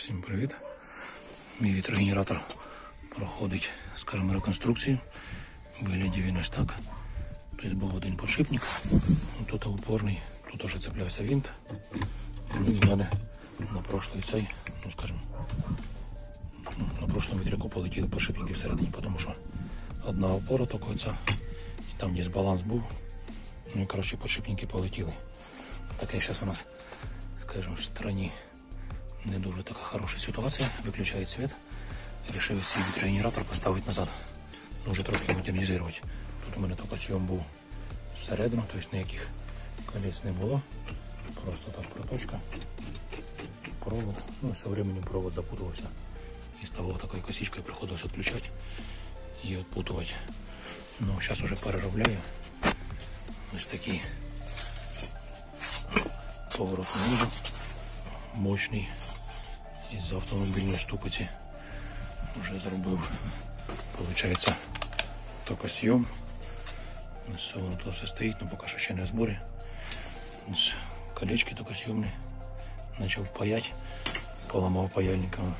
Всім привіт. Мій вітрогенератор проходить, скажімо, реконструкцію. Вигляді він ось так. Тобто був один подшипник, тут упорний, тут вже цеплявся винт. Ну і мене на прошлий цей, ну скажімо, на прошлому вітряку полетіли подшипники всередині, тому що одна опора ця, і там дисбаланс був. Ну і коротше подшипники полетіли. Таке зараз у нас, скажімо, в стороні не дуже така хороша ситуація. Виключає світ. Рішив свій вітрогенератор поставити назад. Вже трошки модернізувати. Тут у мене тільки сйом був всередину, тобто ніяких колець не було. Просто так проточка. Провод. Ну, со временем провод запутувався. І ставав такою косичкою, приходилось відключати і відпутувати. Ну, зараз вже переробляю. Ось такий поворот внизу. Мощний із автомобільної ступиці вже зробив, виходить, токосйом. Воно тут все стоїть, але поки що ще не в зборі. Колечки токосйомні. Почав паять, поламав паяльником.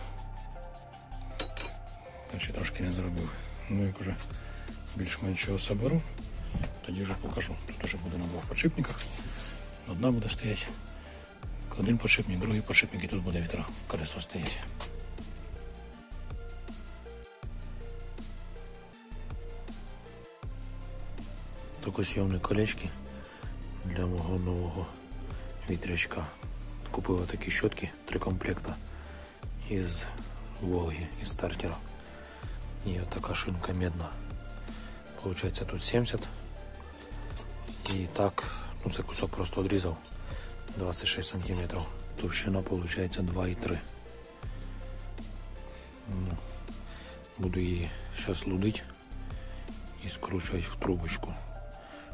Короче, трошки не зробив. Ну як вже більш-менш його соберу, тоді вже покажу. Тут вже буде на двох подшипниках. Одна буде стояти. Один подшипник, другий подшипник і тут буде вітра колесо стоїть. Токосйомні колечки для мого нового вітрячка. Купив такі щотки, три комплекта із Волги, із стартера. І така шинка медна. Получається тут 70. І так, ну це кусок просто відрізав. 26 сантиметров. Товщина получается 2,3. Ну, буду її сейчас лудить и скручивать в трубочку,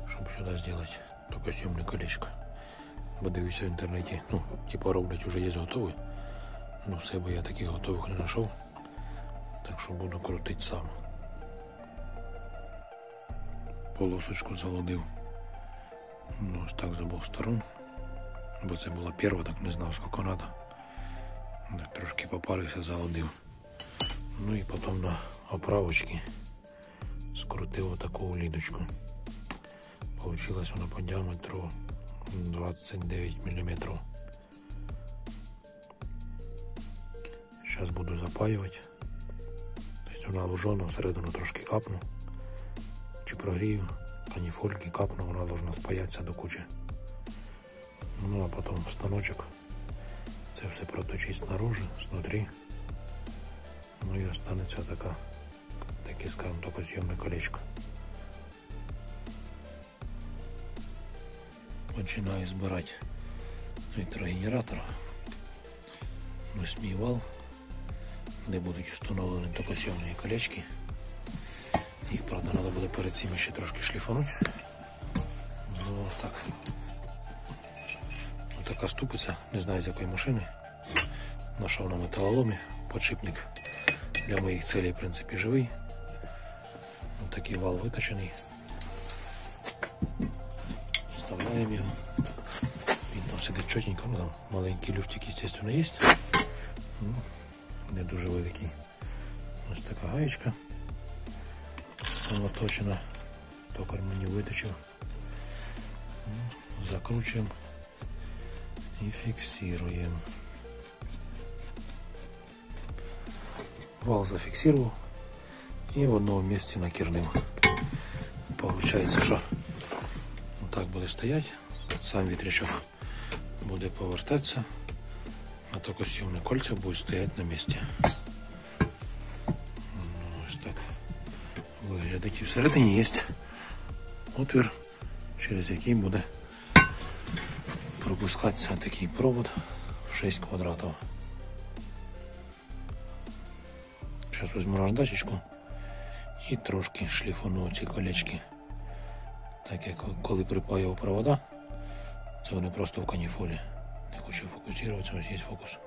чтобы сюда сделать только съемное колечко. Подивився в інтернеті, ну, типа роблять уже є готові. Ну, в себе я таких готових не знайшов. Так що буду крутити сам. Полосочку залодив. Ну, ось так з обох сторон. Бо це була перша, так не знав, скільки треба. Так трошки попарився, залодив. Ну і потім на оправочки скрутив отаку лідочку. Получилось вона по діаметру 29 мм. Зараз буду запаювати. Тобто вона лужона, всередину трошки капну. Чи прогрію, каніфольки капну, вона должна спаятися до кучі. Ну а потом в станочек це все проточить снаружи, снутрі. Ну і останеться така, таке, скажімо, таке зйомне колечко. Починаю збирати вітрогенератор. Ось мій вал, де будуть встановлені токосйомні колечки. Їх, правда, треба буде перед цим ще трошки шліфанути. Ну так. Така ступиця, не знаю з якої машини. Нашов на металоломі, подшипник для моїх целей, в принципі, живий. Ось такий вал виточений. Вставляємо його. Він там сидить чотенько, ну там маленький люфтик, звісно, є. Ну, не дуже великий. Ось така гаєчка. Самоточена. Токар мені виточив. Закручуємо и фиксируем. Вал зафиксировал и в одном месте накернил. Получается, что вот так будет стоять, сам ветрячок будет повертаться, а только съемные кольца будут стоять на месте. Ну, ось так виглядить. І всередині є отвір, через який буде пропускаться такий провод 6 квадратов. Сейчас возьму наждачечку і трошки шліфану ці колечки. Так як коли припаював провода, це вони просто в каніфолі. Не хочу фокусуватися, ось є фокус.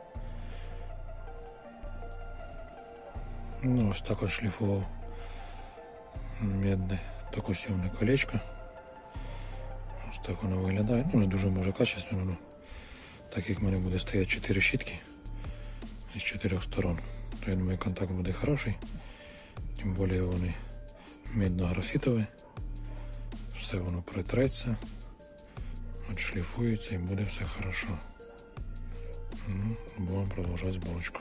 Ну, ось так от шліфував медне токосйомне колечко. Ось так воно виглядає. Ну, не дуже може качественно, але так як в мене буде стояти 4 щітки, із чотирьох сторон. То я думаю, контакт буде хороший. Тим більше вони медно-графітові. Все воно притреться, отшліфується і буде все хорошо. Ну, будемо продовжувати зборочку.